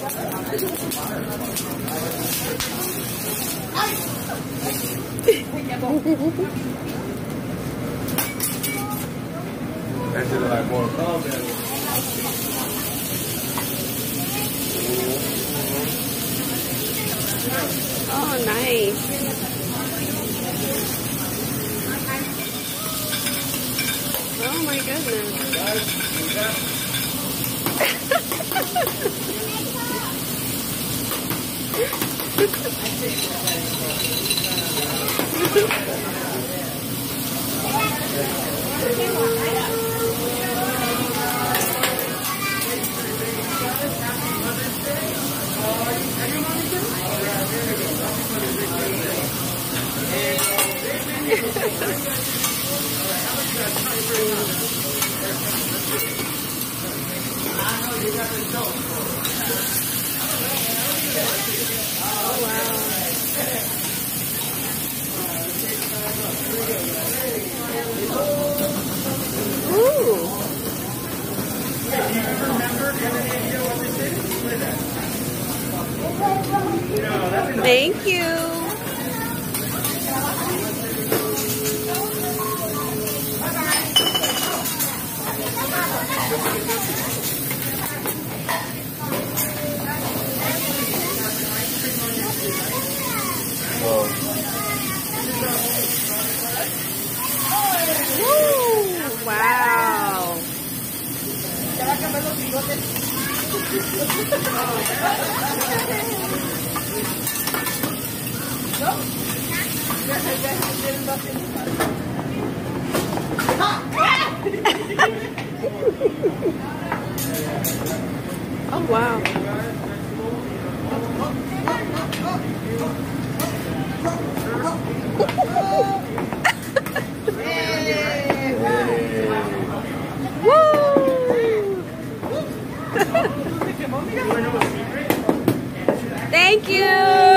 Este lo alborotado, pero... Oh, nice. Oh my goodness. Ooh. Thank you. Woo! Oh wow. Woo! Thank you.